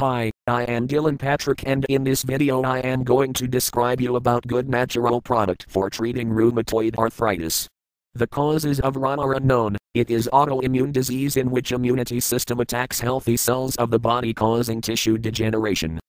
Hi, I am Dylan Patrick and in this video I am going to describe you about good natural product for treating rheumatoid arthritis. The causes of RA are unknown. It is autoimmune disease in which immunity system attacks healthy cells of the body causing tissue degeneration.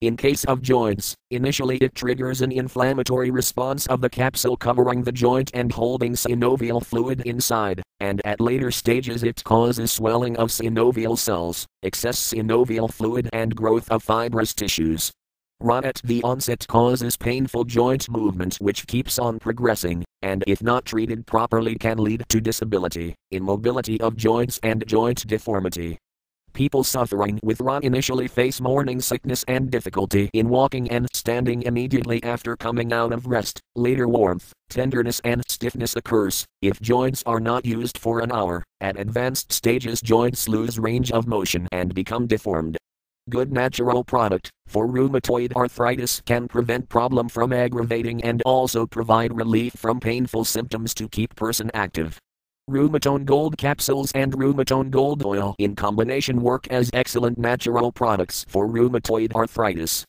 In case of joints, initially it triggers an inflammatory response of the capsule covering the joint and holding synovial fluid inside, and at later stages it causes swelling of synovial cells, excess synovial fluid and growth of fibrous tissues. RA at the onset causes painful joint movement which keeps on progressing, and if not treated properly can lead to disability, immobility of joints and joint deformity. People suffering with RA initially face morning sickness and difficulty in walking and standing immediately after coming out of rest. Later, warmth, tenderness, and stiffness occurs. If joints are not used for an hour, at advanced stages, joints lose range of motion and become deformed. Good natural product for rheumatoid arthritis can prevent problem from aggravating and also provide relief from painful symptoms to keep person active. Rumatone Gold capsules and Rumatone Gold oil in combination work as excellent natural products for rheumatoid arthritis.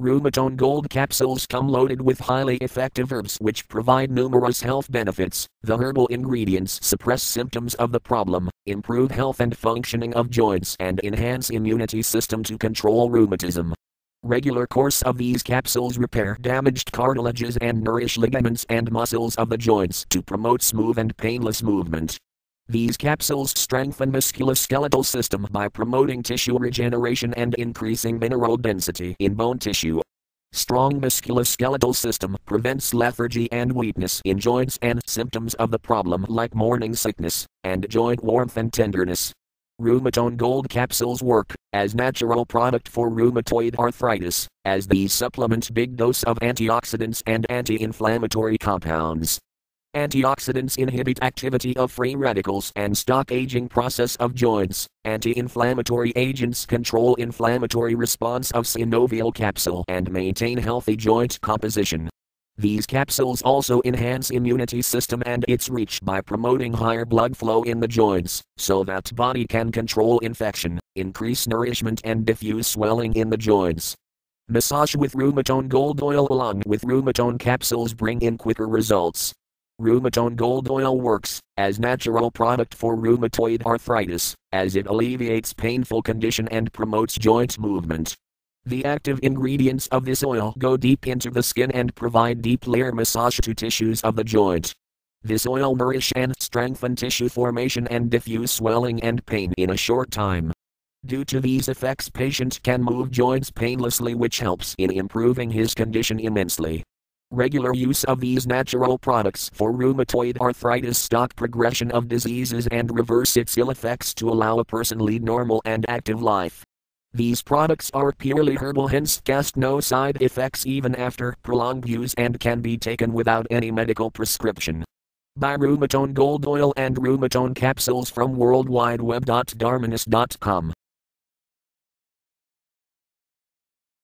Rumatone Gold capsules come loaded with highly effective herbs which provide numerous health benefits. The herbal ingredients suppress symptoms of the problem, improve health and functioning of joints, and enhance immunity system to control rheumatism. Regular course of these capsules repair damaged cartilages and nourish ligaments and muscles of the joints to promote smooth and painless movement. These capsules strengthen musculoskeletal system by promoting tissue regeneration and increasing mineral density in bone tissue. Strong musculoskeletal system prevents lethargy and weakness in joints and symptoms of the problem like morning sickness and joint warmth and tenderness. Rumatone Gold capsules work as natural product for rheumatoid arthritis, as these supplements big dose of antioxidants and anti-inflammatory compounds. Antioxidants inhibit activity of free radicals and stop aging process of joints. Anti-inflammatory agents control inflammatory response of synovial capsule and maintain healthy joint composition. These capsules also enhance immunity system and its reach by promoting higher blood flow in the joints, so that body can control infection, increase nourishment and diffuse swelling in the joints. Massage with Rumatone Gold Oil along with Rumatone capsules bring in quicker results. Rumatone Gold Oil works as natural product for rheumatoid arthritis, as it alleviates painful condition and promotes joint movement. The active ingredients of this oil go deep into the skin and provide deep layer massage to tissues of the joint. This oil nourish and strengthen tissue formation and diffuse swelling and pain in a short time. Due to these effects patient can move joints painlessly which helps in improving his condition immensely. Regular use of these natural products for rheumatoid arthritis stop progression of diseases and reverse its ill effects to allow a person lead normal and active life. These products are purely herbal hence cast no side effects even after prolonged use and can be taken without any medical prescription. Buy Rumatone Gold Oil and Rumatone Capsules from worldwideweb.dharmanis.com.